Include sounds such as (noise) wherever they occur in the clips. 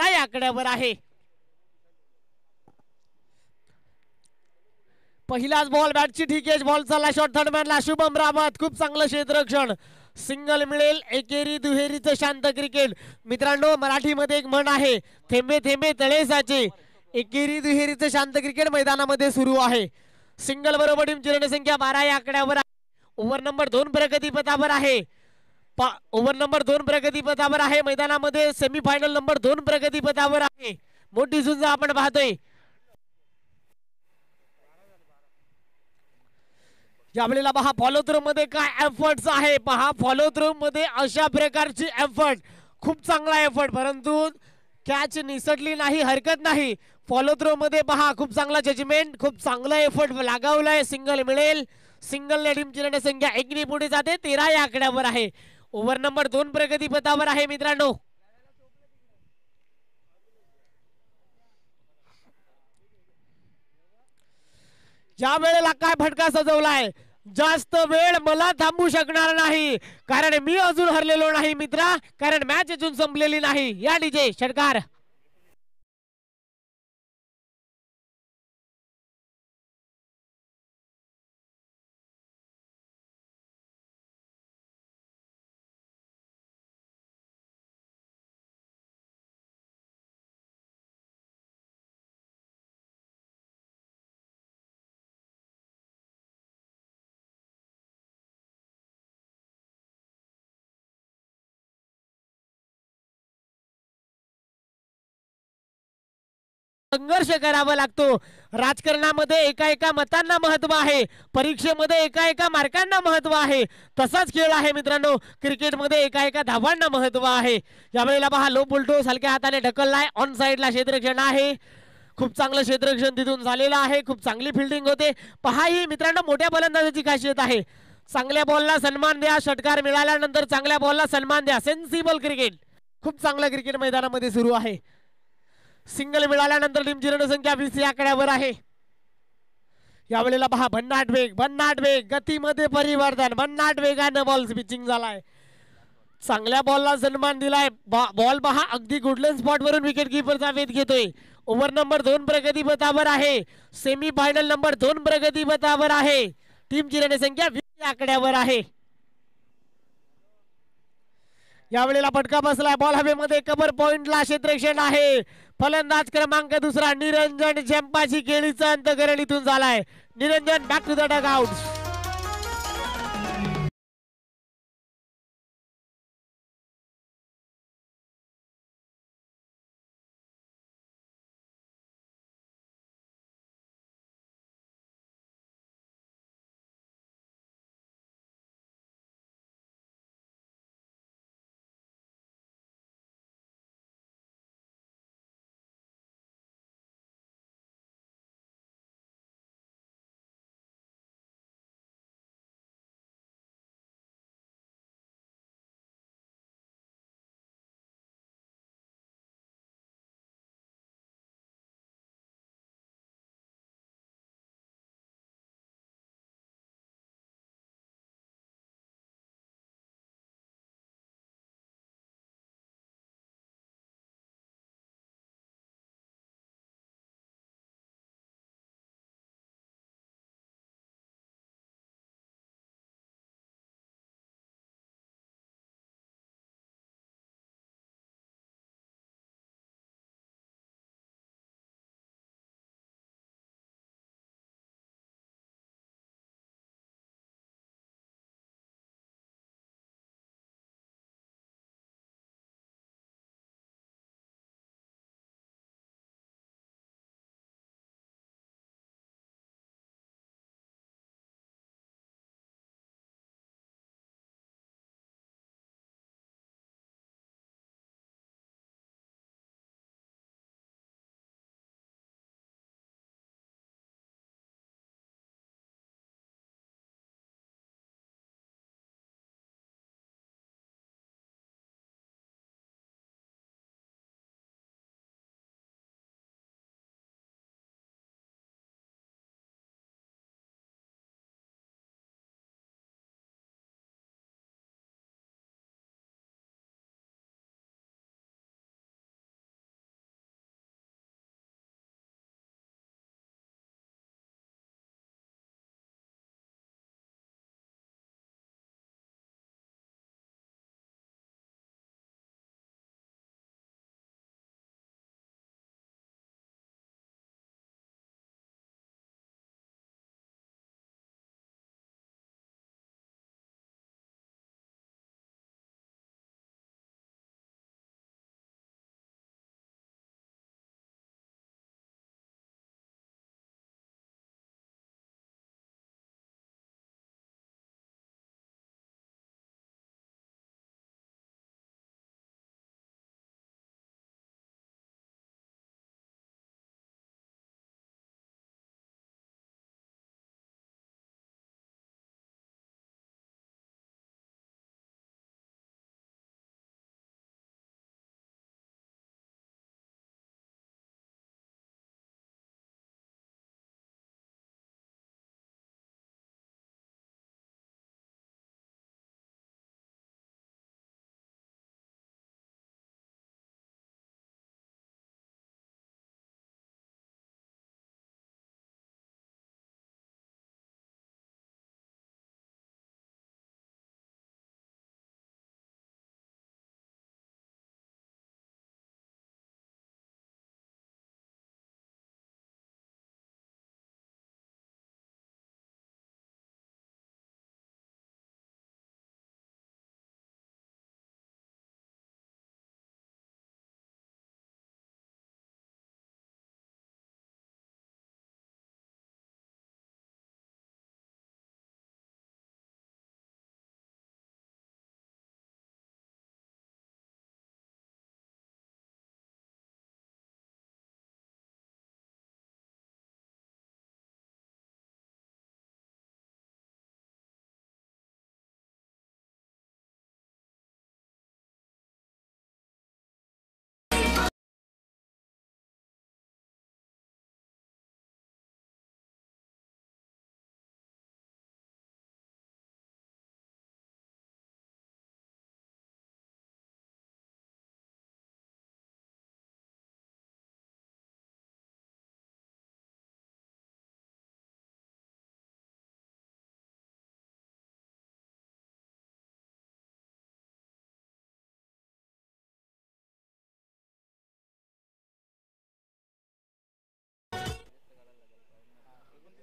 अकरा या आकड्यावर आहे. पहिलाच बॉल बॅटची ठीकेज बॉल चालला शॉर्ट थर्ड मॅनला शुभम रावत खूप चांगलं क्षेत्ररक्षण. सिंगल मिळेल एकेरी दुहेरीचं शांत क्रिकेट मित्रांनो मराठीमध्ये एक म्हण आहे थेंबे थेंबे तळे साचे एकेरी दुहेरीचं शांत क्रिकेट मैदानामध्ये सुरू आहे. सिंगल बरोबर टीम संख्या बारा या आकड्यावर ओव्हर नंबर दोन प्रगती पथावर आहे. ओव्हर नंबर दोन प्रगतीपथावर आहे. मैदानामध्ये सेमी फायनल नंबर दोन प्रगतीपथावर आहे. मोठी झुंज आपण पाहतोय. यावेळेला पहा फॉलो थ्रू मध्ये काय एफर्ट्स आहे. पहा फॉलो थ्रू मध्ये अशा प्रकारची एफर्ट खूप चांगला एफर्ट परंतु कॅच निसटली नाही हरकत नाही. फॉलो थ्रो मध्ये पहा खूप चांगला जजमेंट खूप चांगला एफर्ट लागावलाय. सिंगल मिळेल. सिंगल टीमची संख्या एकनी पुढे जाते. तेरा या आकड्यावर आहे. ओव्हर नंबर दोन प्रगतीपथावर आहे मित्रांनो. ज्या वेळेला काय फटका सजवलाय जास्त वेळ मला थांबू शकणार नाही. कारण मी अजून हरलेलो नाही मित्रा. कारण मॅच अजून संपलेली नाही. या डीजे षटकार. संघर्ष करावा लागतो. राजकारणामध्ये एका एका मतांना महत्त्व आहे. परीक्षेमध्ये एका एका मार्कांना महत्त्व आहे. तसाच खेळ आहे मित्रांनो. क्रिकेटमध्ये एका एका धावांना महत्त्व आहे. यावेळेला पहा लो बुलटो हलक्या हाताने ढकललाय. ऑन साईडला क्षेत्रक्षण आहे. खूप चांगलं क्षेत्रक्षण तिथून झालेलं आहे. खूप चांगली फिल्डिंग होते. पहा ही मित्रांनो मोठ्या फलंदाजाची खासियत आहे. चांगल्या बॉलला सन्मान द्या. षटकार मिळाल्यानंतर चांगल्या बॉलला सन्मान द्या. सेन्सिबल क्रिकेट खूप चांगलं क्रिकेट मैदानामध्ये सुरू आहे. सिंगल मिळाल्यानंतर टीमची रणसंख्या वीस आकड्यावर आहे. यावेळेला पहा भन्नाट वेग भन्नाट वेग गतीमध्ये परिवर्तन भन्नाट वेगानं बॉल पिचिंग झालाय. चांगल्या बॉलला सन्मान दिलाय. बॉल पहा अगदी गुडलन स्पॉट वरून विकेट किपरचा वेध घेतोय. ओव्हर नंबर दोन प्रगती पथावर आहे. सेमी फायनल नंबर दोन प्रगती पथावर आहे टीमची रणसंख्या वीस आकड्यावर आहे. यावेळेला फटका बसलाय. बॉल हवेमध्ये कबर पॉइंटला क्षेत्रक्षण आहे. फलंदाज क्रमांक दुसरा निरंजन झेंपाची केळीचा अंतकरण इथून झालाय. Niranjan back to the dugout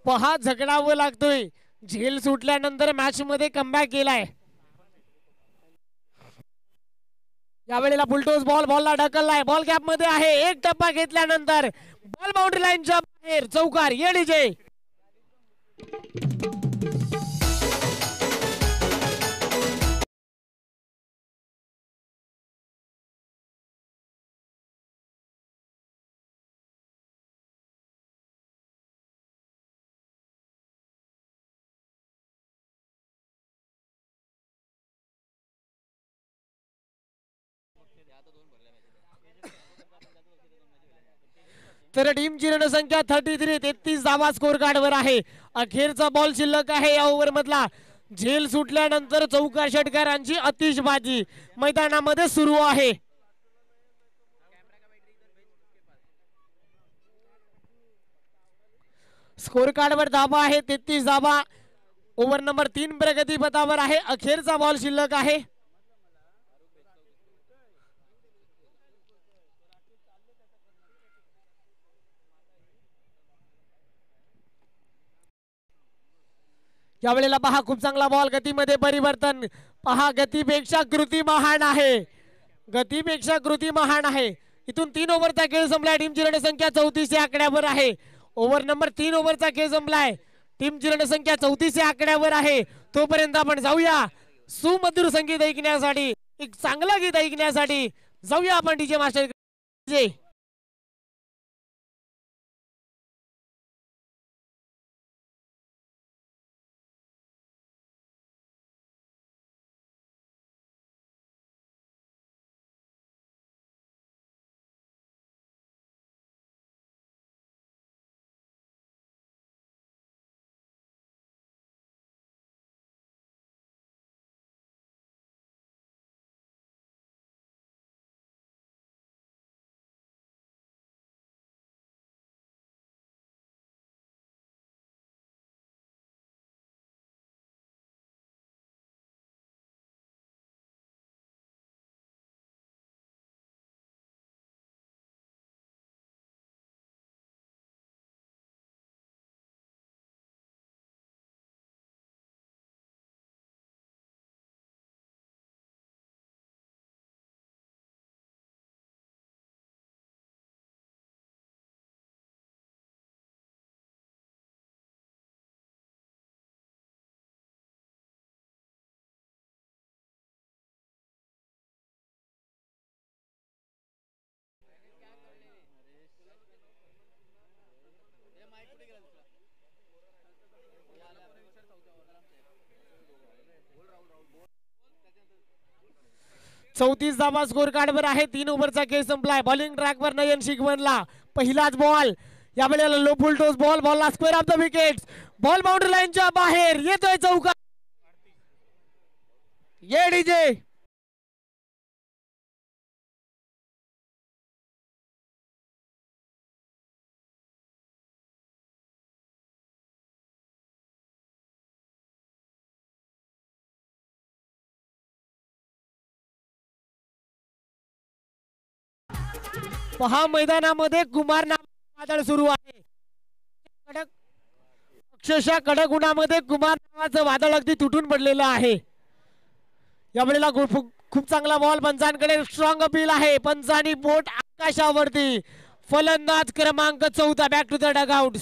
पहा झगडावं लागतोय. झेल सुटल्यानंतर मॅच मध्ये कमबॅक केलाय. यावेळेला बुलटोज बॉल बॉलला ढकललाय. बॉल गॅपमध्ये आहे. एक टप्पा घेतल्यानंतर बॉल बाउंड्री लाईनच्या बाहेर. चौकार ये डीजे तर टीमची रणसंख्या थर्टी थ्री तेहतीस धावा स्कोर कार्ड वर आहे. अखेरचा बॉल शिल्लक आहे या ओव्हर मधला झेल सुटल्यानंतर चौका षटकारांची अतिशबाजी मैदानामध्ये सुरू आहे. स्कोर कार्ड वर धाबा आहे तेहतीस धाबा ओव्हर नंबर तीन प्रगती पथावर आहे. अखेरचा बॉल शिल्लक आहे. यावेळेला पहा खूप चांगला बॉल गतीमध्ये परिवर्तन. पहा गतीपेक्षा कृती महान आहे. गतीपेक्षा कृती महान आहे. इथून तीन ओव्हरचा खेळ संपलाय. टीमची रणसंख्या चौतीस या आकड्यावर आहे. ओव्हर नंबर तीन ओव्हरचा खेळ संपलाय. टीमची रणसंख्या चौतीस या आकड्यावर आहे. तोपर्यंत आपण जाऊया. सुमधुर संगीत ऐकण्यासाठी एक चांगलं गीत ऐकण्यासाठी जाऊया आपण डीजे मास्टर. चौतीस धाबा स्कोर कार्ड वर आहे तीन ओव्हरचा खेळ संपलाय. बॉलिंग ट्रॅक वर नयन शिकवणला. पहिलाच बॉल या वेळेला low full toss ball बॉलला square off the wicket ball boundary लाईनच्या बाहेर येतोय चौका. ये डीजे महामैदानामध्ये कुमार नाम वादळ सुरू आहे. कडक अक्षरशः कडक उन्हामध्ये कुमार नावाचं वादळ अगदी तुटून पडलेलं आहे. यावेळेला खूप चांगला बॉल पंचांकडे स्ट्रॉंग अपील आहे. पंचानी बोट आकाशावरती. फलंदाज क्रमांक चौदा बॅक टू द डगआउट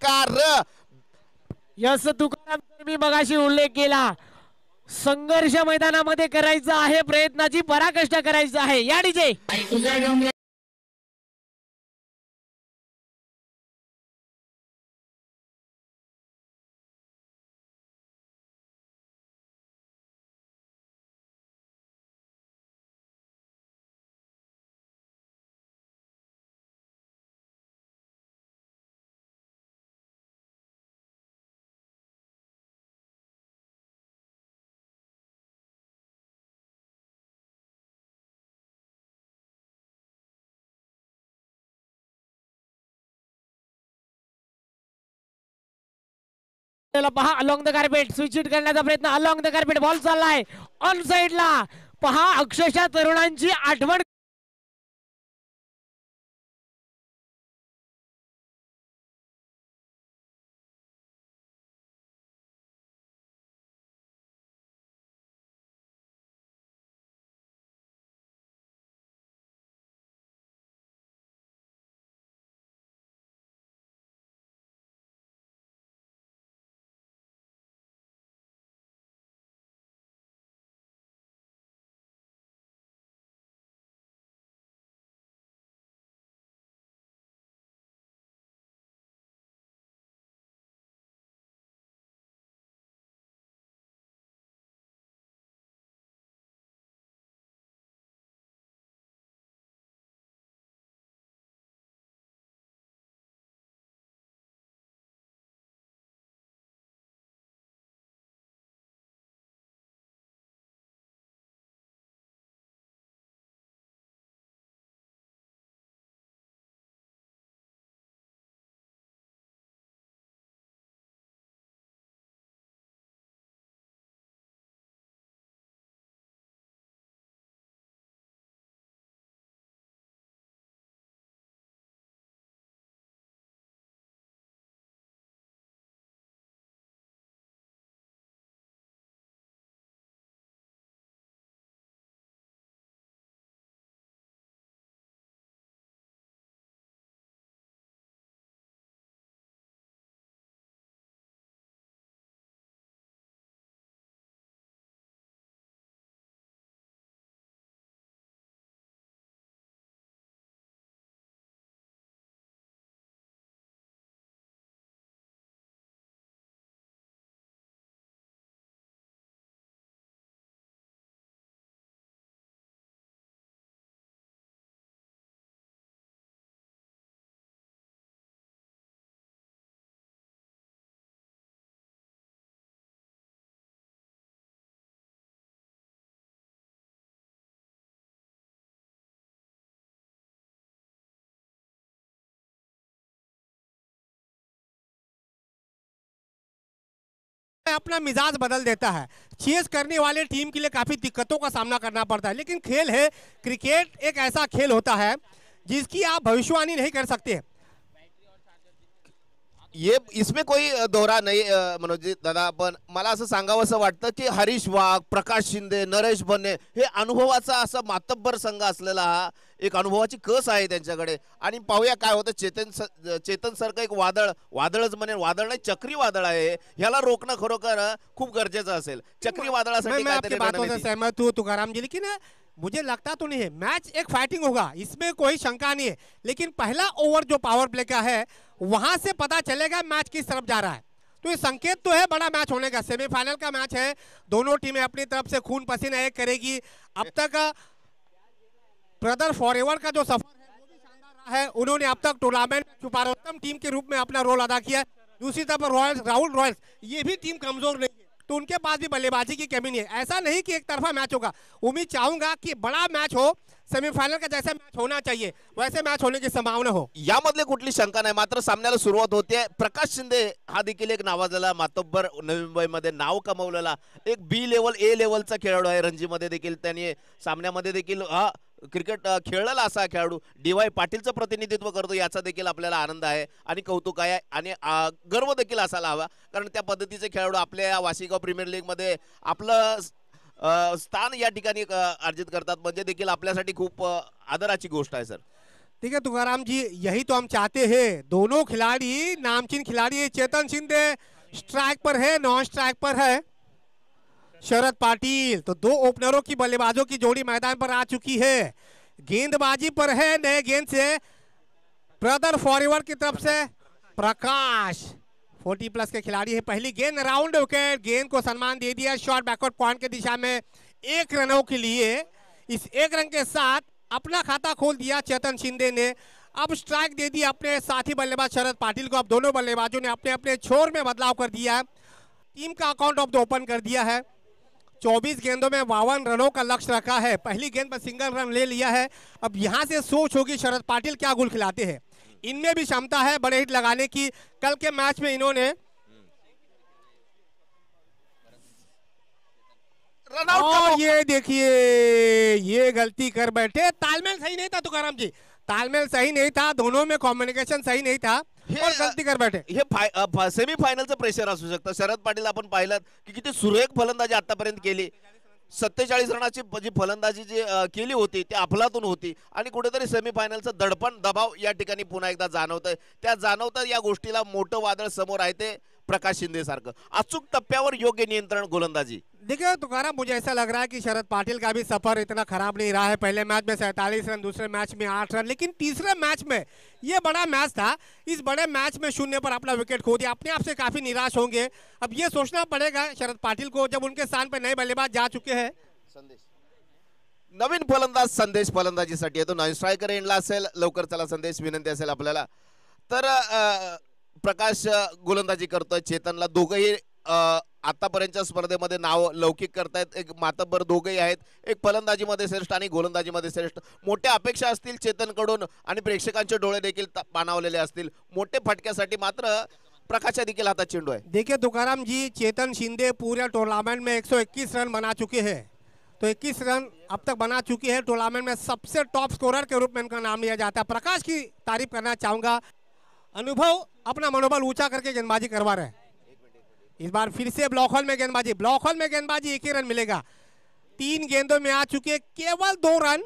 कार यस तुकाराम मी मगाशी उल्लेख केला. संघर्ष मैदानामध्ये करायचा आहे प्रयत्नाची पराकष्ट करायचं आहे. या डीजे. पहा अलॉंग द कार्पेट स्विच करण्याचा प्रयत्न. अलॉंग द कार्पेट बॉल चाललाय. ऑन साइडला पहा अक्षरशः तरुणांची आठवण अपना मिजाज बदल देता है। चेस करने वाले टीम के लिए काफ़ी दिक्कतों का सामना करना पड़ता है। लेकिन खेल है क्रिकेट एक ऐसा खेल होता है जिसकी आप भविष्यवाणी नहीं कर सकते। ये इसमें कोई दोहरा नाही मनोज दादा पण मला असं सांगावंसं वाटतं की हरीश वाघ प्रकाश शिंदे नरेश बने हे अनुभवाचा असा मातब्बर संघ असलेला हा एक अनुभवाची कस आहे त्यांच्याकडे? आणि पाहूया काय होतं. चेतन चेतन सारखं एक वादळ वादळच म्हणेल वादळ नाही चक्री वादळ आहे ह्याला रोखणं खरोखर खूप गरजेचं असेल. चक्री मैं, वादळासाठी मैं आपकी काहीतरी बातों से रणनीती. सहमत हूँ तुकाराम जी लेकिन मुझे लगता तो नहीं है। मैच एक फाइटिंग होगा, इसमें कोई शंका नहीं है। लेकिन पहला ओवर जो पावर प्ले का है, वहाँ से पता चलेगा मैच किस तरफ़ जा रहा है। तो ये संकेत तो है, बड़ा मैच होने का। सेमीफाइनल का मैच है। दोनों टीमें अपनी तरफ़ से खून पसीना एक करेगी। अब तक ब्रदर फॉर का जो सफ़र है है। उन्होंने अब तक टूर्नामेंट में टीम के रूप में अपना रोल अदा किया दूसरी तरफ़ रॉयल्स राहुल रॉयल्स ये भी टीम कमज़ोर नहीं है। तो उनके पास भी बल्लेबाजी की कमी नहीं है। ऐसा नहीं कि एक तरफा मैच होगा। उम्मीद चाहूँगा कि बड़ा मैच हो, सेमीफाइनल का जैसा मैच होना चाहिए, वैसे मैच होने की संभावना हो। यामधले कुठली शंका नाही, मात्र सामन्याला होते प्रकाश शिंदे हा देखील एक नावाजलेला मातब्बर नवी मुंबईमध्ये नाव कमवलेला एक बी लेवल ए लेवलचा खेळाडू आहे रणजीमध्ये देखील. त्यांनी सामन्यामध्ये देखील, हा क्रिकेट खेळलेला असा खेळाडू डी वाय पाटीलचं प्रतिनिधित्व करतो याचा देखील आपल्याला आनंद आहे आणि कौतुक आहे आणि गर्व देखील असायला हवा. कारण त्या पद्धतीचे खेळाडू आपल्या या वाशिगाव प्रीमियर लीगमध्ये आपलं स्थान या ठिकाणी अर्जित करतात. म्हणजे देखील आपल्यासाठी खूप आदराची गोष्ट आहे सर. ठीक है तुकाराम जी यही तो हम चाहते हैं. दोनों खिलाड़ी नामचीन खिलाड़ी चेतन शिंदे स्ट्राइक पर है नॉन स्ट्राइक पर है. शरद पाटिल तो दो ओपनरों की बल्लेबाजों की जोड़ी मैदान पर आ चुकी है। गेंदबाजी पर है नए गेंद से। ब्रदर फॉरवर्ड की तरफ़ से प्रकाश। 40 प्लस के खिलाड़ी है। पहली गेंद राउंड विकेट। गेंद को सम्मान दे दिया। शॉर्ट बैकवर्ड पॉइंट के दिशा में एक रनों के लिए इस एक रन के साथ अपना खाता खोल दिया चेतन शिंदे ने। अब स्ट्राइक दे दी अपने साथी बल्लेबाज शरद पाटिल को। अब दोनों बल्लेबाजों ने अपने अपने छोर में बदलाव कर दिया। टीम का अकाउंट ऑफ़ द ओपन कर दिया है। 24 गेंदों में बावन रनों का लक्ष्य रखा है। पहली गेंद पर सिंगल रन ले लिया है। अब यहाँ से सोच होगी शरद पाटिल क्या गुल खिलाते हैं। इनमें भी क्षमता है बड़े हिट लगाने की। कल के मैच में इन्होंने रन आउट और ये देखिए ये गलती कर बैठे। तालमेल सही नहीं था तुकाराम जी। तालमेल सही नहीं था दोनों में कम्युनिकेशन सही नहीं था और गलती कर बैठे। हे फाय सेमी फायनलचं प्रेशर असू शकतं. शरद पाटील आपण पाहिलं की किती सुरेख फलंदाजी आतापर्यंत केली. सत्तेचाळीस रनाची जी फलंदाजी जी केली होती ती अफलातून होती. आणि कुठेतरी सेमीफायनलचं दडपण दबाव या ठिकाणी पुन्हा एकदा जाणवतंय. त्या जाणवतं या गोष्टीला मोठं वादळ समोर आहे ते. प्रकाश शिंदे सारखं. अचूक टप्प्यावर योग्य नियंत्रण गोलंदाजी. देखिए तुकाराम मुझे ऐसा लग रहा है कि शरद पाटिल का भी सफ़र इतना खराब नहीं रहा है। पहले मैच में सैंतालीस रन दूसरे मैच में आठ रन लेकिन तीसरे मैच में ये बड़ा मैच था। इस बड़े मैच में शून्य पर अपना विकेट खो दिया। अपने आप से काफ़ी निराश होंगे। अब ये सोचना पड़ेगा शरद पाटिल को जब उनके स्थान पर नए बल्लेबाज जा चुके हैं। संदेश। नवीन फलंदाज संदेश फलंदाजीसाठी येतो. नॉन स्ट्रायकर एंडला असेल लवकर चला संदेश. विनंती असेल आपल्याला. तर अ, प्रकाश गोलंदाजी करतोय चेतनला दोघंही आतापर्यंतच्या स्पर्धेमध्ये नाव लौकिक करतायत. एक मातब्बर दोघंही आहेत. एक फलंदाजीमध्ये श्रेष्ठ आणि गोलंदाजीमध्ये श्रेष्ठ. मोठ्या अपेक्षा असतील चेतनकडून आणि प्रेक्षकांचे डोळे देखील पाणावलेले असतील. मोठे फटक्यासाठी मात्र प्रकाश देखील हातात चेंडू आहे. देखिए तुकाराम जी चेतन शिंदे पूरे टूर्नामेंट में 121 रन बना चुके हैं। तो 21 रन अब तक बना चुकी है। टूर्नामेंट में सबसे टॉप स्कोरर के रूप में इनका नाम लिया जाता है। प्रकाश की तारीफ करना चाहूंगा। अनुभव अपना मनोबल ऊँचा करके गेंदबाजी करवा रहे इस बार फिर से ब्लॉक हॉल में गेंदबाजी, ब्लॉक हॉल में गेंदबाजी, एक ही रन मिलेगा। तीन गेंदों में आ चुके केवल दो रन।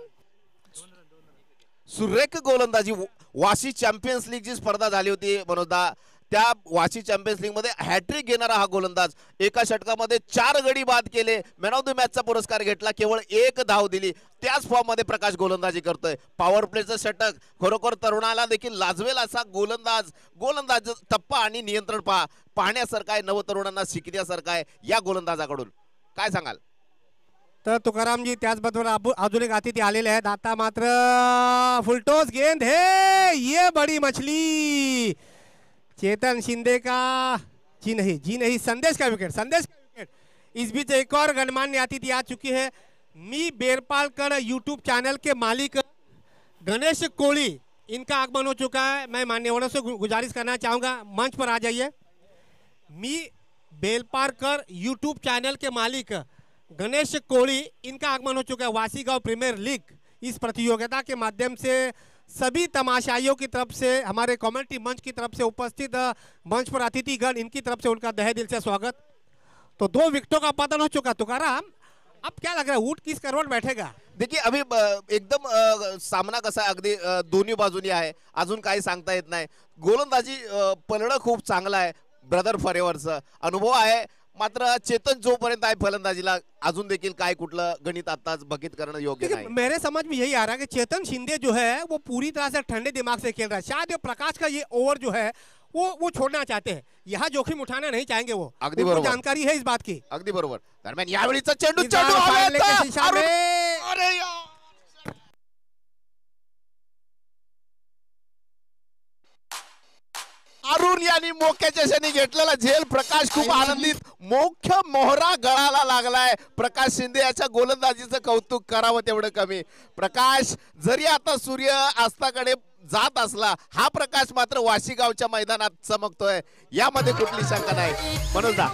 सुरेख गोलंदाजी वाशी चैंपियंस लीग जी स्पर्धा झाली होती मनोजदा त्या वाशी चॅम्पियन्स लीगमध्ये हॅट्रिक घेणारा हा गोलंदाज. एका षटकामध्ये चार गडी बाद केले. मॅन ऑफ द मॅचचा पुरस्कार घेतला. केवळ एक धाव दिली. त्याच फॉर्ममध्ये प्रकाश गोलंदाजी करतोय. पॉवर प्लेचं षटक. खरोखर तरुणाला देखील लाजवेल असा गोलंदाज. गोलंदाज टप्पा आणि नियंत्रण पहा. पाहण्यासारखं आहे नवतरुणांना शिकण्यासारखा आहे या गोलंदाजाकडून. काय सांगाल? तर तुकारामजी त्याचबरोबर अजून एक अतिथी आलेले आहेत. आता मात्र फुलटोस गेंद हे! ये बड़ी मछली! चेतन शिंदे का जी नहीं जी नहीं, संदेश का विकेट, संदेश का विकेट। इस बीच एक और गणमान्य अतिथि आ चुकी है। मी बेरपालकर यूट्यूब चैनल के मालिक गणेश कोहली इनका आगमन हो चुका है। मैं मान्यवरों से गुजारिश करना चाहूँगा। मंच पर आ जाइए। मी बेलपारकर यूट्यूब चैनल के मालिक गणेश कोहली इनका आगमन हो चुका है वासी प्रीमियर लीग। इस प्रतियोगिता के माध्यम से सभी तमाशाइयों की तरफ से हमारे कमेंट्री मंच की तरफ से उपस्थित मंच पर अतिथिगण इनकी तरफ से उनका दहे दिल से स्वागत। तो दो विकटों का पतन हो चुका तुकाराम अब क्या लग रहा है ऊट किस करवट बैठेगा? देखिए अभी एकदम सामना कसा अगदी दोन्ही बाजूनी आहे. अजून काही सांगता येत नाही. गोलंदाजी अ, पलडं खूप चांगलं आहे ब्रदर फॉरेवरचं. अनुभव आहे मात्र चेतन जोपर्यंत आहे फलंदाजीला अजून देखील काय कुठलं गणित आताच बघित करणं योग्य नाही. मेरे समझ में यही आ रहा है कि चेतन शिंदे जो है वो पूरी तरह से ठंडे दिमाग से खेल रहा है। शायद प्रकाश का ये ओवर जो है वो वो छोड़ना चाहते हैं। यहाँ जोखिम उठाना नहीं चाहेंगे वो। अगदी बरोबर. जानकारी है इस बात की। अगदी बरोबर। दरम्यान यावेळीचा चेंडू चेंडू अरे अरुण यांनी मोक्याच्या क्षणी घेतलेला झेल प्रकाश खूप आनंदित. मुख्य मोहरा गळाला लागलाय. प्रकाश शिंदे याच्या गोलंदाजीचं कौतुक करावं तेवढं कमी. प्रकाश जरी आता सूर्य अस्ताकडे जात असला हा प्रकाश मात्र वाशीगावच्या मैदानात चमकतोय. यामध्ये कुठली शंका नाही. मनोजदा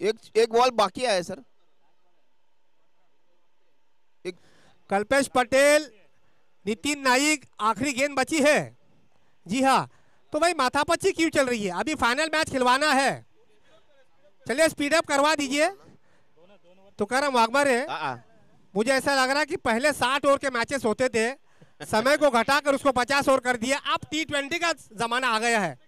एक एक बॉल बाकी आहे सर एक कल्पेश पटेल नितिन नाइक आखिरी गेंद बची है। जी हाँ तो भाई माथापच्ची क्यों चल रही है? अभी फाइनल मैच खिलवाना है। चलिए स्पीड अप करवा दीजिए। तो करम वागमर है आ, आ. मुझे ऐसा लग रहा है कि पहले 60 ओवर के मैचेस होते थे। समय को घटाकर उसको 50 ओवर कर दिया। अब टी ट्वेंटी का जमाना आ गया है।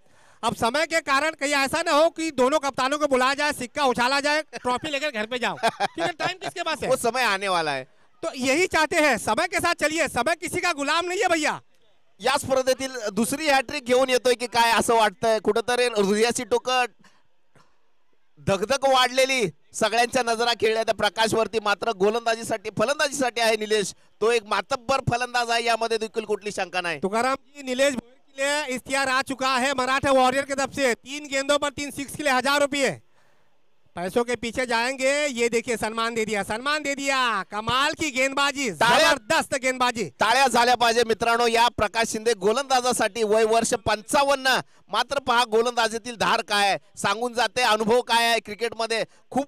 अब समय के कारण कहीं ऐसा ना हो कि दोनों कप्तानों को बुलाया जाए सिक्का उछाला जाए ट्रॉफी लेकर घर पे जाओ। क्योंकि टाइम किसके पास है? वो समय आने वाला है। तो यही चाहते हैं समय के साथ चलिए। समय किसी का गुलाम नहीं है भैया। या स्पर्धेतील दुसरी हॅट्रिक घेऊन येतोय की काय असं वाटतंय? कुठंतरी हृदयाची टोकं धगधग वाढलेली. सगळ्यांच्या नजरा खेळल्या त्या प्रकाशवरती मात्र गोलंदाजीसाठी फलंदाजीसाठी आहे निलेश. तो एक मातब्बर फलंदाज आहे यामध्ये देखील कुठली शंका नाही. तुकाराम नीलेश इश्तिहार आ चुका है मराठा वॉरियर की तरफ से। तीन गेंदों पर तीन सिक्स के लिए हजार रुपये। पैसों के पीछे जाएंगे ये देखिए सम्मान दे दिया सम्मान दे दिया। कमाल की गेंदबाजी जबरदस्त गेंदबाजी। टाळ्या झाल्या पाहिजे मित्रांनो या प्रकाश शिंदे गोलंदाजासाठी वय वर्ष पंचावन्न. मात्र पहा गोलंदाजीतील धार काय सांगून जाते अनुभव काय आहे क्रिकेटमध्ये खूप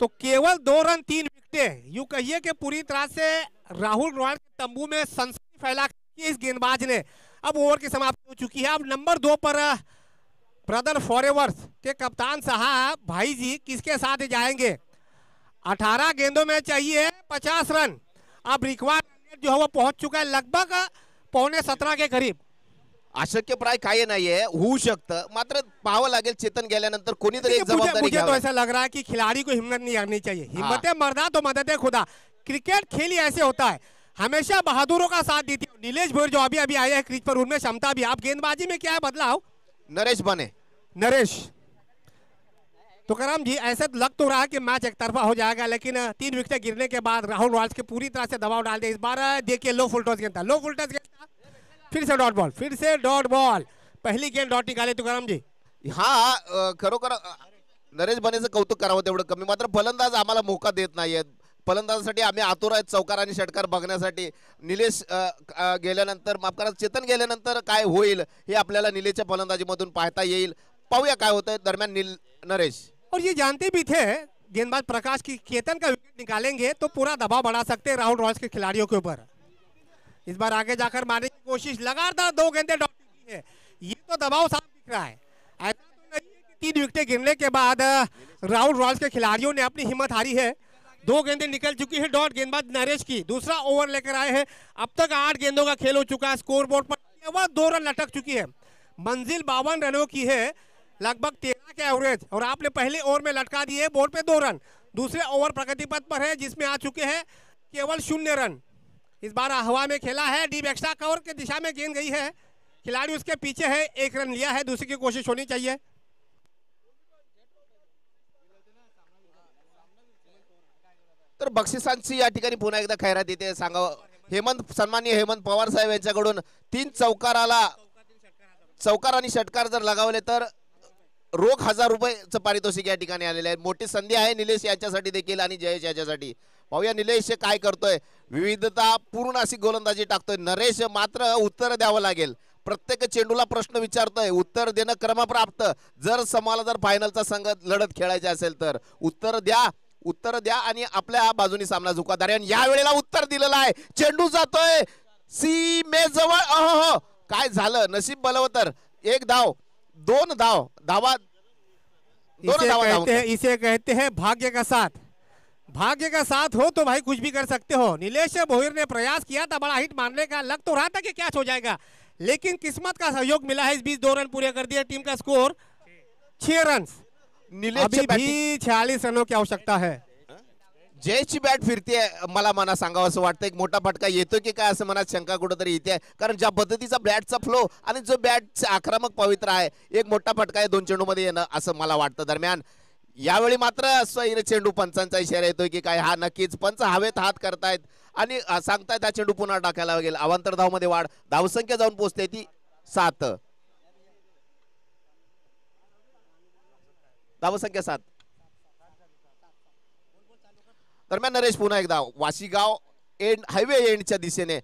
तो केवल दो रन, तीन विकेटें। यूँ कहिए कि पूरी तरह से राहुल रॉयल के तंबू में सनसनी फैला इस गेंदबाज ने अब ओवर की समाप्ति हो चुकी है। अब नंबर दो पर ब्रदर फॉरेवर्स के कप्तान साहब भाई जी किसके साथ जाएँगे? 18 गेंदों में चाहिए 50 रन। अब रिक्वायरमेंट जो है वो पहुँच चुका है, लगभग पौने सत्रह के करीब। अशक्य प्राय काही नाहीये. होऊ शकतं. मात्र पाहावं लागेल चेतन गेल्यानंतर कोणीतरी एक जबाबदारी मुझे तो घ्यावी. ऐसा लग रहा है कि खिलाड़ी को हिम्मत नहीं करनी चाहिए। हाँ। हिम्मत मर्दा तो मदद है खुदा। क्रिकेट खेल ही ऐसे होता है। हमेशा बहादुरों का साथ देती है। नीलेश भोर जो अभी अभी आए हैं क्रिच पर उनमें क्षमता भी आप गेंदबाजी में क्या है? बदलाव? नरेश बने। नरेश। तो करम जी ऐसे लग तो रहा है कि मैच एक तरफा हो जाएगा लेकिन तीन विकेट गिरने के बाद राहुल रॉयल्स के पूरी तरह से दबाव डाल दिया। इस बार देखिए लो फुल टॉस गेंद था लो फुल टॉस गेंद था फिर से डॉट बॉल फिर से डॉट बॉल। पहली गेंद डॉट निकाले तुकाराम जी। हा खरोखर नरेश बनेचं कौतुक करावं तेवढं कमी. मात्र फलंदाज आम्हाला मोका देत नाहीयेत फलंदाजासाठी आम्ही आतुर आहेत चौकार आणि षटकार बघण्यासाठी. निलेश गेल्यानंतर माफ करा चेतन गेल्यानंतर काय होईल हे आपल्याला निलेशच्या फलंदाजीमधून पाहता येईल. पाहूया काय होतंय दरम्यान निल नरेश. और ये जानते भी थे गेंदबाज प्रकाश की केतन का विकेट निकालेंगे तो पूरा दबाव बढ़ा सकते हैं राहुल रॉयल्स के खिलाड़ियों के ऊपर। इस बार आगे जाकर मारने की कोशिश लगातार दो गेंदे डॉट की है। ये तो दबाव साफ़ दिख रहा है। ऐसा तो नहीं है कि तीन विकेटें गिरने के बाद राहुल रॉयल्स के खिलाड़ियों ने अपनी हिम्मत हारी है। दो गेंदें निकल चुकी है डॉट गेंदबाज नरेश की। दूसरा ओवर लेकर आए हैं। अब तक आठ गेंदों का खेल हो चुका है स्कोर बोर्ड पर। केवल दो रन लटक चुकी है। मंजिल बावन रनों की है। लगभग तेरह के एवरेज। और आपने पहले ओवर में लटका दिए बोर्ड पे दो रन। दूसरे ओवर प्रगति पथ पर है, जिसमें आ चुके हैं केवल शून्य रन। इस बार हवा में खेला है डीप एक्स्ट्रा कवर की दिशा में गेंद गई है। खिलाड़ी उसके पीछे है एक रन लिया है दूसरी की कोशिश होनी चाहिए। तर बक्षिसांची या ठिकाणी पुन्हा एकदा खैरात येते सांगावं हेमंत सन्माननीय हेमंत पवार साहेब यांच्याकडून तीन चौकाराला चौकार आणि षटकार जर लगावले तर रोख हजार रुपयेचं पारितोषिक या ठिकाणी आलेलं आहे. मोठी संधी आहे निलेश याच्यासाठी देखील आणि जयेश याच्यासाठी. पाहूया निलेश काय करतोय. विविधता पूर्ण अशी गोलंदाजी टाकतोय. नरेश मात्र उत्तर द्यावं लागेल. प्रत्येक चेंडूला प्रश्न विचारतोय. उत्तर देणं क्रमप्राप्त. जर समाला जर फायनलचा संघ लढत खेळायची असेल तर. उत्तर द्या. उत्तर द्या आणि आपल्या बाजूनी सामना झुकादार आणि या वेळेला उत्तर दिलेलं आहे. चेंडू जातोय. सीमेजवळ अहो काय झालं? नशीब बलवतर. एक धाव. दोन धाव. हैं धाव इसे कहते हैं भाग्य का साथ. भाग्य का साथ हो तो भाई कुछ भी कर सकते हो। नीलेश भोईर ने प्रयास किया था बड़ा हिट मारने का। लग तो रहा था कि कैच हो जाएगा लेकिन किस्मत का सहयोग मिला है इस बीच। दो रन पूरे कर दिए टीम का स्कोर। छह रन निलेश अभी भी छियालीस रनों की आवश्यकता है। जयची बॅट फिरते मला मना सांगावं असं वाटतं एक मोठा फटका येतो की काय असं मनात शंका कुठंतरी येते कारण ज्या पद्धतीचा बॅटचा फ्लो आणि जो बॅटचा आक्रमक पवित्र आहे एक मोठा फटका आहे दोन चेंडूमध्ये येणं असं मला वाटतं दरम्यान. यावेळी मात्र स्वैर चेंडू पंचांचा इशारा येतोय की काय हा नक्कीच पंच हवेत हात करतायत आणि सांगतायत हा चेंडू पुन्हा टाकायला लागेल. अवांतर धावमध्ये वाढ धावसंख्या जाऊन पोहोचते ती सात. धावसंख्या सात. दरम्यान नरेश पुन्हा एकदा वाशीगाव एंड हायवे एंडच्या दिशेने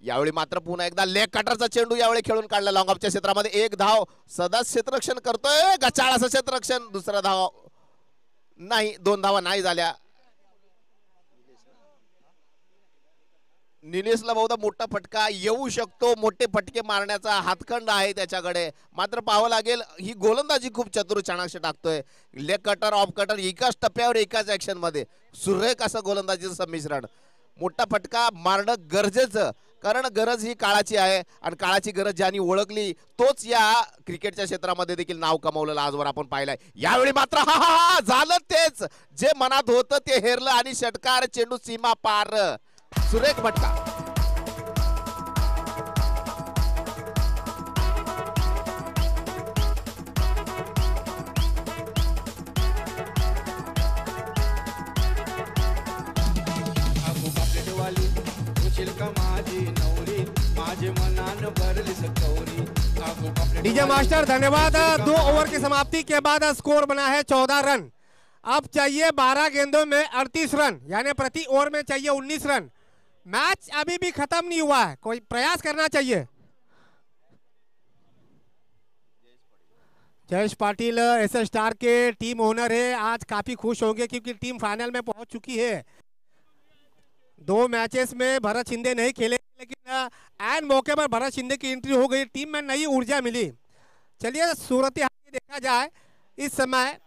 यावेळी मात्र पुन्हा एकदा लेग कटरचा चेंडू यावेळी खेळून काढला. लॉंग ऑफच्या क्षेत्रामध्ये एक धाव. सदा क्षेत्ररक्षण करतोय. गचाळ असं क्षेत्ररक्षण. दुसरा धाव नाही. दोन धावा नाही झाल्या. निलेशला बहुधा मोठा फटका येऊ शकतो. मोठे फटके मारण्याचा हातखंड आहे त्याच्याकडे. मात्र पाहावं लागेल ही गोलंदाजी खूप चतुर चाणाक्ष टाकतोय. लेग कटर ऑफ कटर एकाच टप्प्यावर एकाच ऍक्शनमध्ये. सुरेख असं गोलंदाजीचं संमिश्रण. मोठा फटका मारणं गरजेचं. कारण गरज ही काळाची आहे आणि काळाची गरज ज्यांनी ओळखली तोच या क्रिकेटच्या क्षेत्रामध्ये देखील नाव कमवलेलं आजवर आपण पाहिलंय. यावेळी मात्र हा हा हा झालं तेच. जे मनात होतं ते हेरलं आणि षटकार चेंडू सीमा पार. सुरेख भटका. come on. डीजे मास्टर, धन्यवाद। दो ओवर की समाप्ति के बाद स्कोर बना है चौदह रन। अब चाहिए बारह गेंदों में अड़तीस रन, यानी प्रति ओवर में चाहिए उन्नीस रन। मैच अभी भी खत्म नहीं हुआ है, कोई प्रयास करना चाहिए? जयेश पाटिल एस स्टार के टीम ओनर है, आज काफ़ी खुश होंगे क्योंकि टीम फाइनल में पहुँच चुकी है। दो मैचेस में भरत शिंदे नहीं खेले लेकिन एन मौके पर भरत शिंदे की एंट्री हो गई टीम में नई ऊर्जा मिली। चलिए, सूरत देखा जाए, इस समय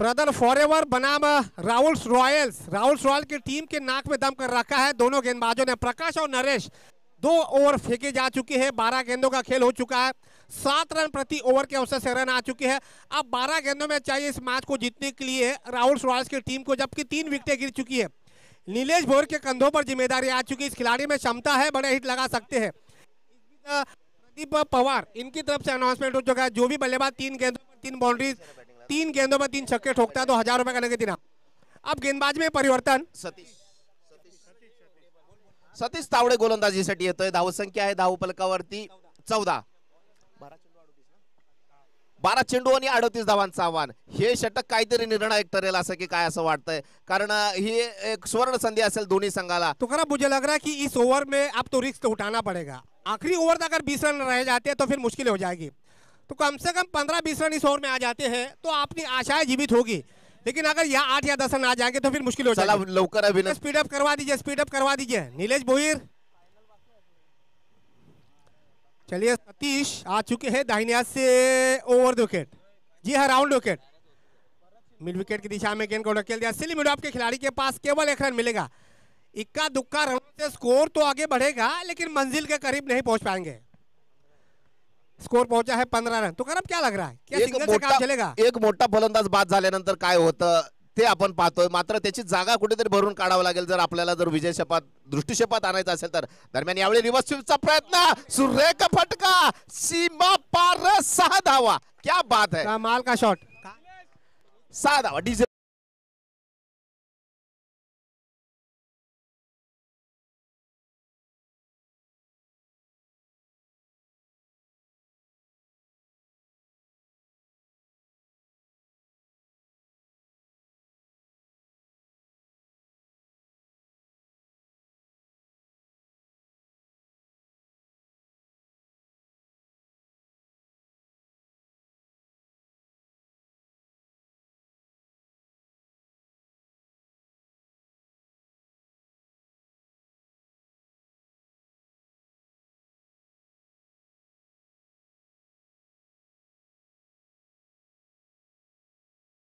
ब्रदर फॉरएवर बनाम राहुल रॉयल्स। राहुल रॉयल की टीम के नाक में दम कर रखा है, दोनों गेंदबाजों ने, प्रकाश और नरेश। दो ओवर फेंके जा चुके हैं, बारह गेंदों का खेल हो चुका है। सात रन प्रति ओवर के अवसर से रन आ चुके हैं। अब बारह गेंदों में चाहिए इस मैच को जीतने के लिए राहुल रॉयल्स की टीम को, जबकि तीन विकेटें गिर चुकी है। नीलेश भोर के कंधों पर ज़िम्मेदारी आ चुकी इस खिलाड़ी में क्षमता है, बड़े हिट लगा सकते हैं। प्रदीप पवार, इनकी तरफ़ से अनाउंसमेंट हो चुका है। जो भी बल्लेबाज तीन गेंदों पर तीन बाउंड्रीज तीन गेंदों पर तीन छक्के ठोकता है तो हज़ार रुपए का नगद इनाम अब गेंदबाज में परिवर्तन। सतीश सतीश तावडे गोलंदाजीसाठी येतोय. धावसंख्या आहे धाव फलकावरती चौदा. बारा चेंडू आणि अडतीस धावांचं आव्हान. हे षटक काहीतरी निर्णायक ठरेल असं की काय असं वाटतंय? कारण ही एक सुवर्ण संधी असेल दोन्ही संघाला. तो खरा मुझे लग रहा है कि इस ओवर में आप तो रिस्क तो उठाना पड़ेगा. आखिरी ओवर तक अगर बीस रन रह जाते हैं तो फिर मुश्किल हो जाएगी. तो कम से कम पंद्रह बीस रन इस ओवर में आ जाते हैं तो आपकी आशाएँ जीवित होगी. लेकिन अगर यहाँ आठ या दस रन आ जाएँगे तो फिर मुश्किल हो जाएगा. लवकर अभिनंदन स्पीड अप करवा दीजिए स्पीड अप करवा दीजिए. नीलेश भोईर चलिए सतीश आ चुके हैं दाहिने हाथ से ओवर द विकेट। जी हाँ राउंड विकेट। मिड विकेट की दिशा में गेंद को ढकेल दिया। सिली मिड आपके खिलाड़ी के पास केवल एक रन मिलेगा। इक्का दुक्का रन से स्कोर तो आगे बढ़ेगा लेकिन मंजिल के करीब नहीं पहुँच पाएँगे। स्कोर पहुँचा है पंद्रह रन। तो करब क्या लग रहा है? क्या एक सिंगल से काम चलेगा? एक मोठा फलंदाज बाद झाल्यानंतर काय होतं? ते आपण पाहतोय. मात्र त्याची जागा कुठेतरी भरून काढावं लागेल जर आपल्याला जर विजय शपथ दृष्टी शपथ आणायचा असेल तर. दरम्यान यावेळी रिव्हर्स स्वीपचा प्रयत्न. सुरेख फटका. सीमा पार सहा धावा. क्या बात है. कमाल का शॉट सहा धावा. डीजे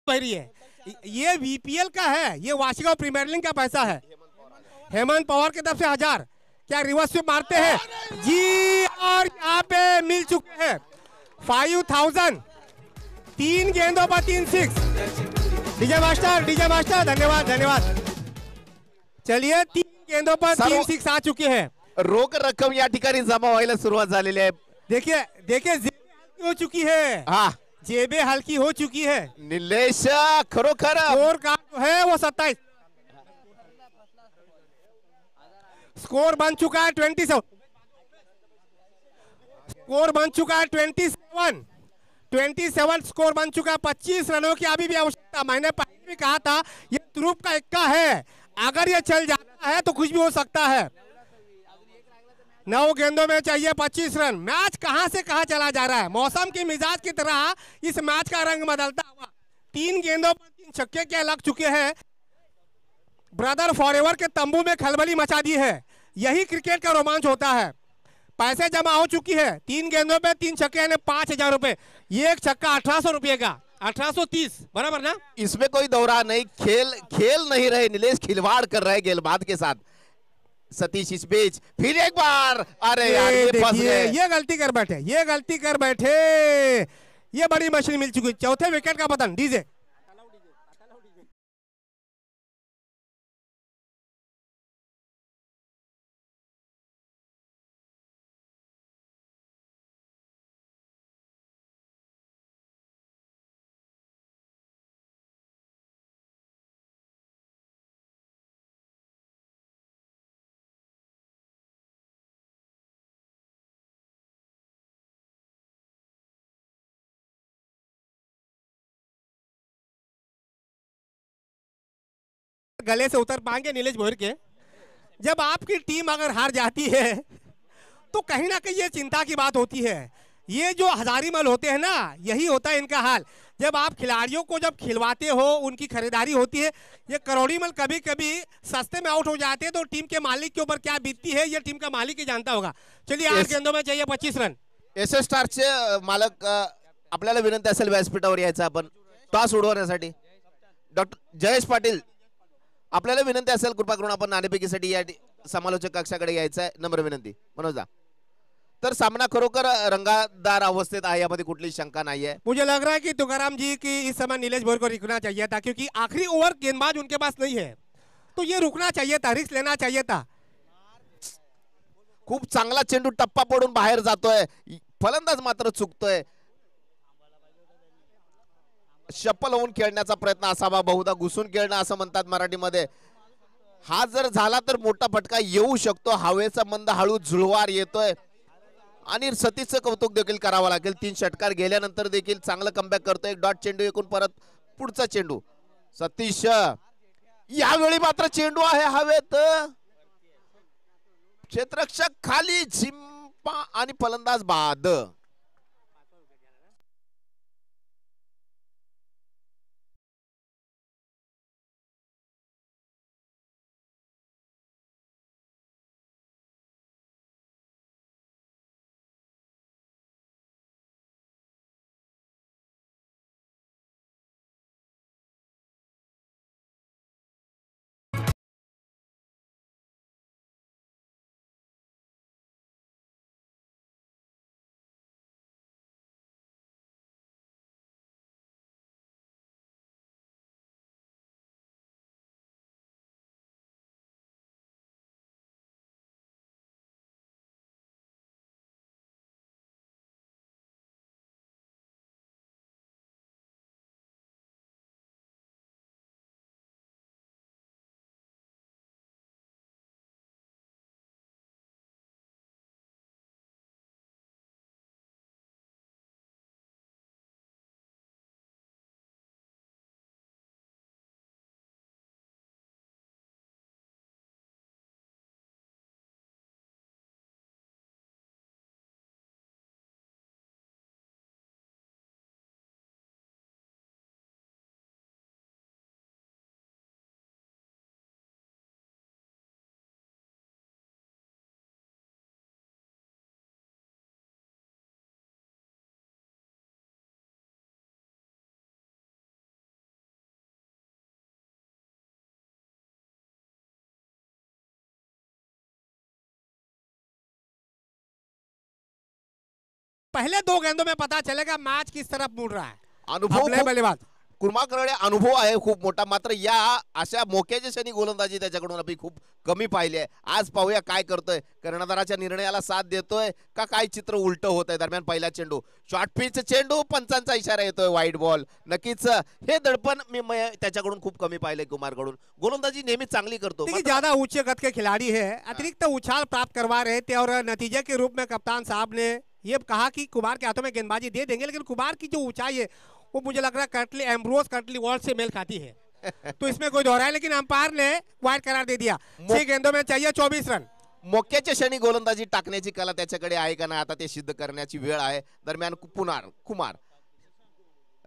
रही है। ये वीपीएल का है ये वाशिका प्रीमियर लीग का पैसा है। हेमंत पवार की तरफ़ से हज़ार। क्या रिवर्स स्वीप मारते हैं? जी और यहाँ पे मिल चुके हैं। Five thousand. तीन गेंदों पर तीन six DJ master DJ master धन्यवाद धन्यवाद। चलिए तीन गेंदों पर तीन सिक्स आ चुके हैं। रोख रक्कम या ठिकाणी जमा व्हायला सुरुवात झालेली आहे. देखिए देखिए हो चुकी है। हा. जेबें हल्की हो चुकी है। निलेश खरोखर स्कोर का जो है वो सत्ताईस। स्कोर बन चुका है ट्वेंटी सेवन। स्कोर बन चुका है ट्वेंटी सेवन। 27 स्कोर बन चुका है 25 रनों की अभी भी आवश्यकता। मैंने पहले भी कहा था ये ध्रुव का इक्का है। अगर ये चल जाता है तो कुछ भी हो सकता है। नौ गेंदों में चाहिए 25 रन। मैच कहाँ से कहाँ चला जा रहा है? मौसम के मिजाज की तरह इस मैच का रंग बदलता हुआ। तीन गेंदों पर तीन छक्के क्या लग चुके हैं। ब्रदर फॉरएवर के तंबू में खलबली मचा दी है। यही क्रिकेट का रोमांच होता है। पैसे जमा हो चुकी है। तीन गेंदों पे तीन छक्के यानी पाँच हज़ार रुपए। एक छक्का अठारह सौ रुपये का। अठारह सौ तीस, बराबर ना? इसमें कोई दौरा नहीं। खेल खेल नहीं रहे। नीलेश खिलवाड़ कर रहे गेलबाद के साथ। सतीश इस बीच फिर एक बार। अरे यार ये ये फंस गए। ये गलती कर बैठे ये गलती कर बैठे। ये बड़ी मशीन मिल चुकी चौथे विकेट का पतन डीजे। गले से उतर पाएँगे नीलेश भोर के। जब आपकी टीम अगर हार जाती है तो कहीं ना कहीं ये चिंता की बात होती है। ये जो हजारीमल होते हैं ना यही होता है इनका हाल। जब आप खिलाड़ियों को जब खिलवाते हो उनकी खरीदारी होती है ये करोड़ी मल कभी कभी सस्ते में आउट हो जाते हैं तो टीम के मालिक के ऊपर क्या बीतती है ये टीम का मालिक ही जानता होगा। चलिए आठ गेंदों में चाहिए पच्चीस रन। एस एस स्टारचे मालक अ, आपल्याला विनंती असेल व्यासपीठावर यायचं आपण. टॉस उडवण्यासाठी. डॉक्टर जयेश पाटील आपल्याला विनंती असेल कृपा करून आपण नाणेफेकीसाठी या समालोचक कक्षाकडे यायचं आहे नम्र विनंती. मनोजा तर सामना खरोखर रंगादार अवस्थेत आहे यामध्ये कुठलीच शंका नाही आहे मुझे लग रहा है कि तुकाराम जी की इस समय नीलेश भोर को रुकना चाहिए था क्योंकि आखिरी ओवर गेंदबाज उनके पास नहीं है। तो ये रुकना चाहिए था रिस्क लेना चाहिए था। खूप चांगला चेंडू टप्पा पडून बाहेर जातोय. फलंदाज मात्र चुकतोय. शप्पल होऊन खेळण्याचा प्रयत्न असावा बहुधा घुसून खेळणं असं म्हणतात मराठीमध्ये. हा जर झाला तर मोठा फटका येऊ शकतो. हवेचा मंद हळू झुळवार येतोय. आणि सतीशचं कौतुक देखील करावं लागेल. तीन षटकार गेल्यानंतर देखील चांगलं कमबॅक करतोय. एक डॉट चेंडू एकूण परत पुढचा चेंडू. सतीश. यावेळी मात्र चेंडू आहे हवेत. क्षेत्रक्षक खाली झिंपा आणि फलंदाज बाद. पहले दो गेंदों में पता चलेगा मैच किस तरफ मुड़ रहा है। अनुभव बल्लेबाज। कुर्माकडे अनुभव आहे खूप मोठा मात्र या अशा मोक्याच्या क्षणी गोलंदाजी त्याच्याकडून आपण खूप कमी पाहिली आहे. आज पाहूया काय करतोय. कर्णधाराच्या निर्णयाला साथ देतोय का काय चित्र उलट होत आहे दरम्यान पहिला चेंडू. शॉर्ट पिच चेंडू पंचांचा इशारा येतोय वाईट बॉल नक्कीच हे दडपण मी त्याच्याकडून खूप कमी पाहिलंय कुमारकडून. गोलंदाजी नेहमी चांगली करतो. ज्यादा ऊंचे कद के खिलाड़ी है अतिरिक्त उछाल प्राप्त करवा रहे थे और नतीजे के रूप में कप्तान साहब ने ये कहा कि कुमार के हाथों में गेंदबाजी दे देंगे लेकिन कुमार की जो ऊंचाई है वो मुझे लग रहा है कर्टली एम्ब्रोस कर्टली वॉल से मेल खाती है। (laughs) तो इसमें कोई दोहरा है लेकिन अंपायर ने वाइड करार दे दिया। छह गेंदों में चाहिए चौबीस रन। मोक्याच्या क्षणी गोलंदाजी टाकण्याची कला त्याच्याकडे आहे का नाही आता ते सिद्ध करण्याची वेळ आहे. दरम्यान पुनार कुमार.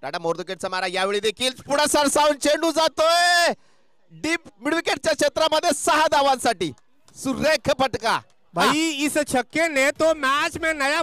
राडा मोरदुकेटचा मारा यावेळी देखील पुढे सरसावून चेंडू जातोय. डीप मिडविकेटच्या क्षेत्रामध्ये सहा धावांसाठी सुरेख फटका. भाई इस छक्के ने तो मैच में नया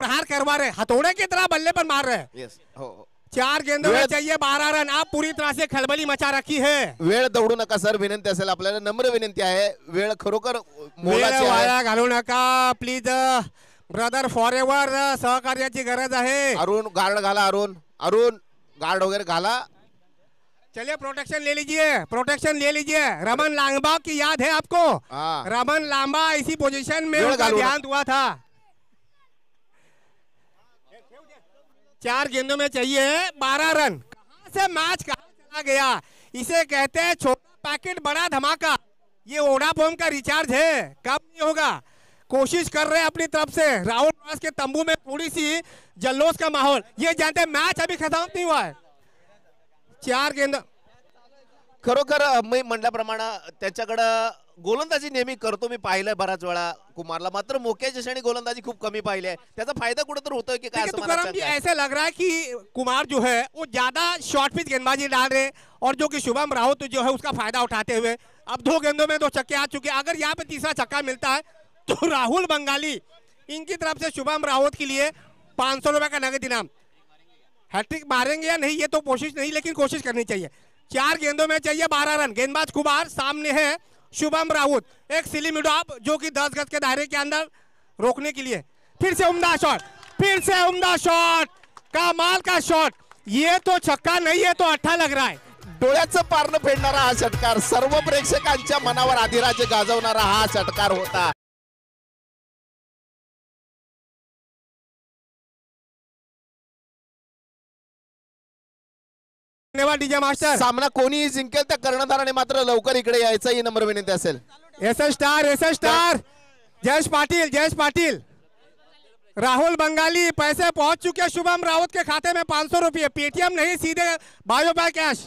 प्रहार करवा रहे हथौड़े की तरह बल्ले पर मार रहे हैं। हो हो. चार गेंदों में चाहिए बारह रन। आप पूरी तरह से खलबली मचा रखी है। वेळ दौडू नका सर विनंती असेल आपल्याला नम्र विनंती आहे. वेळ खरोखर वेळ वाया घालू नका. प्लीज़ ब्रदर फॉर एव्हर सहकार्याची गरज आहे. अरुण गार्ड घाला अरुण. अरुण गार्ड वगैरे घाला. चलिए प्रोटेक्शन ले लीजिए. प्रोटेक्शन ले लीजिए. रमन लांबा की याद है आपको? हाँ। रमन लांबा इसी पोजीशन में देहांत हुआ था। चार गेंदों में चाहिए बारह रन। कहाँ से मैच कहाँ चला गया? इसे कहते हैं छोटा पैकेट, बड़ा धमाका। ये ओडाफोन का रिचार्ज है। कब नहीं होगा? कोशिश कर रहे हैं अपनी तरफ़ से। राहुल पास के तंबू में थोड़ी सी जल्लोस का माहौल। ये जानते हैं, मैच अभी खत्म नहीं हुआ है। चार गेंद खरोखर मी म्हणल्याप्रमाणे त्याच्याकडं गोलंदाजी नेहमी करतो मी पाहिलंय बराच वेळा कुमारला. मात्र मोक्याच्या क्षणी गोलंदाजी खूप कमी पाहिली आहे. त्याचा फ़ायदा कुठेतरी होतोय की काय तुकाराम जी ऐसे लग रहा है कि कुमार जो है वो ज़्यादा शॉर्ट पिच गेंदबाजी डाल रहे हैं और जो कि शुभम राउत जो है उसका फ़ायदा उठाते हुए अब दो गेंदों में दो छक्के आ चुके अगर यहाँ पे तीसरा छक्का मिलता है तो राहुल बंगाली इनकी तरफ़ से शुभम रावत के लिए पाँच सौ रुपए का नगद इनाम। हैट्रिक मारेंगे या नहीं ये तो कोशिश नहीं लेकिन कोशिश करनी चाहिए। चार गेंदों में चाहिए बारह रन। गेंदबाज कुमार सामने है। शुभम राउत एक सिली मिडॉप जो कि दस गज के दायरे के अंदर रोकने के लिए। फिर से उमदा शॉट फिर से उमदा शॉट कमाल का शॉट ये तो छक्का नहीं है तो अट्ठा लग रहा है। डोळ्याचं पारणं फेडणारा हा षटकार सर्व प्रेक्षकांच्या मनावर अधिराज्य गाजवणारा हा षटकार होता. धन्यवाद डीजे मास्टर. सामना कोणीही जिंकेल त्या कर्णधाराने मात्र लवकर इकडे यायचं ही नम्र विनंती असेल. S S star S S star. Jayesh Patil Jayesh Patil. Rahul Bengali पैसे पहुंच चुके हैं शुभम रावत के खाते में 500 रुपये। पेटीएम नहीं सीधे बायो बाय कॅश.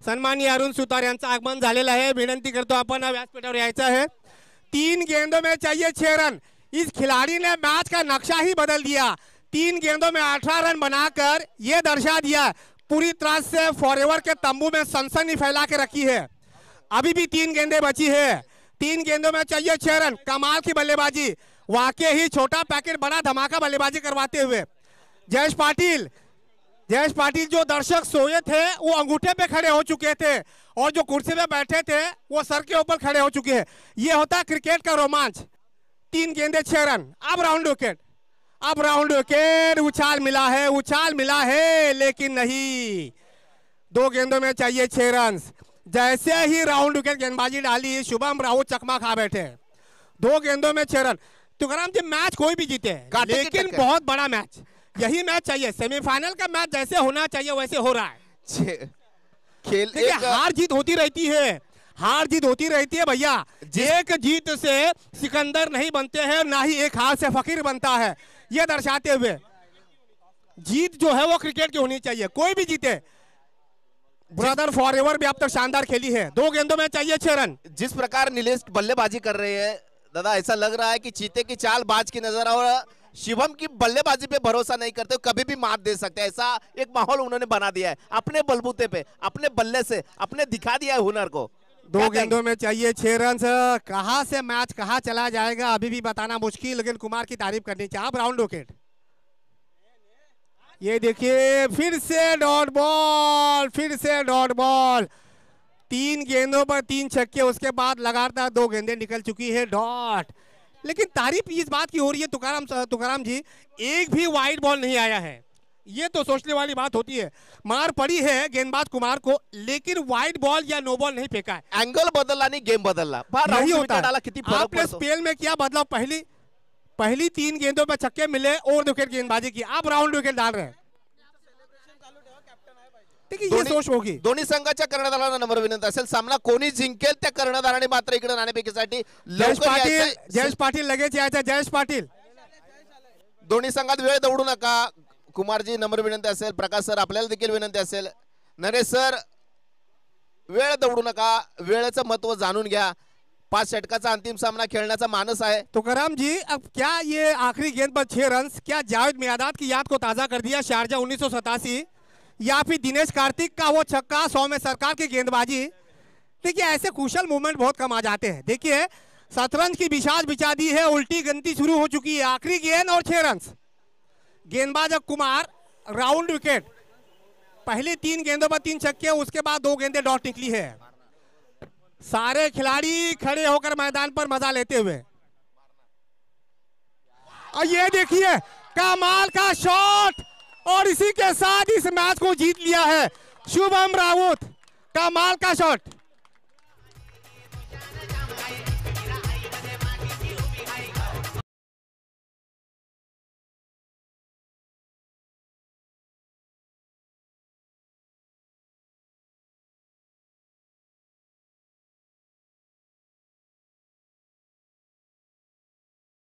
सन्माननीय अरुण सुतार यांचं आगमन झालेलं आहे. विनंती करतो आपण व्यासपीठावर यायचं आहे. तीन गेंदों में चाहिए छह रन. इस खिलाड़ी ने मैच का नक्शा ही बदल दिया. तीन गेंदों में अठारह रन बनाकर ये दर्शा दिया. पूरी तरह से फॉरएवर के तंबू में सनसनी फैला के रखी है। अभी भी तीन गेंदे बची है। तीन गेंदों में चाहिए छह रन। कमाल की बल्लेबाजी। वाकई ही छोटा पैकेट बड़ा धमाका बल्लेबाजी करवाते हुए। जयेश पाटिल जयेश पाटिल जो दर्शक सोए थे, वो अंगूठे पे खड़े हो चुके थे और जो कुर्सी पे बैठे थे, वो सर के ऊपर खड़े हो चुके हैं। ये होता है क्रिकेट का रोमांच। तीन गेंदे, छह रन। अब राउंड विकेट। अब राउंड विकेट उछाल मिला है उछाल मिला है लेकिन नहीं। दो गेंदों में चाहिए छह रन जैसे ही राउंड विकेट गेंदबाजी डाली शुभम राहुल चकमा खा बैठे। दो गेंदों में छह रन तुकाराम जी मैच कोई भी जीते लेकिन बहुत बड़ा मैच। यही मैच चाहिए। सेमीफाइनल का मैच जैसे होना चाहिए वैसे हो रहा है। खेल एक हार जीत होती रहती है। हार जीत होती रहती है भैया। एक जीत से सिकंदर नहीं बनते हैं ना ही एक हार से फकीर बनता है। ये दर्शाते हुए जीत जो है वो क्रिकेट की होनी चाहिए कोई भी जीते। ब्रदर फॉर एवर भी अब तक शानदार खेली है। दो गेंदों में चाहिए छह रन। जिस प्रकार नीलेश बल्लेबाजी कर रहे हैं दादा ऐसा लग रहा है कि चीते की चाल बाज की नज़र और शिवम की बल्लेबाजी पे भरोसा नहीं करते कभी भी मात दे सकते ऐसा एक माहौल उन्होंने बना दिया है अपने बलबूते पे अपने बल्ले से अपने दिखा दिया है हुनर को। दो गेंदों में चाहिए छह रन कहाँ से मैच कहाँ चला जाएगा अभी भी बताना मुश्किल लेकिन कुमार की तारीफ़ करनी चाहिए। आप राउंड विकेट ये देखिए फिर से डॉट बॉल फिर से डॉट बॉल तीन गेंदों पर तीन छक्के उसके बाद लगातार दो गेंदें निकल चुकी है डॉट लेकिन तारीफ़ इस बात की हो रही है तुकाराम तुकाराम जी एक भी वाइड बॉल नहीं आया है। ये तो सोचने वाली बात होती है। मार पड़ी है गेंदबाज कुमार को लेकिन वाइड बॉल या नो बॉल नहीं फेंका है। अँगल बदलला आणि गेम बदलना। नहीं होता। विकेट आला है। किती फरक आपने स्पेल में क्या बदलाव पहली पहली तीन गेंदों में छक्के मिले और विकेट गेंदबाजी की। आप राउंड विकेट डाल रहे हैं। सोच होगी। दोन्ही संघाच्या कर्णधारांना नंबर विनंती असेल। सामना कोणी जिंकेल त्या कर्णधाराने मात्र इकडे नाणेफेकीसाठी जयेश पाटील जयेश पाटील लगेच यायचं जयेश पाटील. दोन्ही संघात वेळ दौडू नका. कुमारजी नंबर विनंती असेल. प्रकाश सर, आपल्याला देखील विनंती नरेश सर, वेळ दौडू नका. वेळेचं महत्व घ्या. पाच षटकाचा अंतिम सामना खेळण्याचा मानस आहे. तुकाराम जी अब क्या ये आखिरी गेंद पर छह रन क्या जावेद मियादाद की याद को ताज़ा कर दिया शारजा उन्नीस सौ सतासी? या फिर दिनेश कार्तिक का वो छक्का, सौ में सरकार की गेंदबाजी। देखिए, ऐसे कुशल मूवमेंट बहुत कम आ जाते हैं। देखिए, शतरंज की बिछाज बिछा दी है, उल्टी गिनती शुरू हो चुकी है। आखिरी गेंद और छह रन गेंदबाज कुमार, राउंड विकेट। पहले तीन गेंदों पर तीन छक्के, उसके बाद दो गेंदे, डॉट निकली है। सारे खिलाड़ी खड़े होकर मैदान पर मज़ा लेते हुए। और ये देखिए, कमाल का शॉट! और इसी के साथ इस मैच को जीत लिया है शुभम रावत कमाल का शॉट!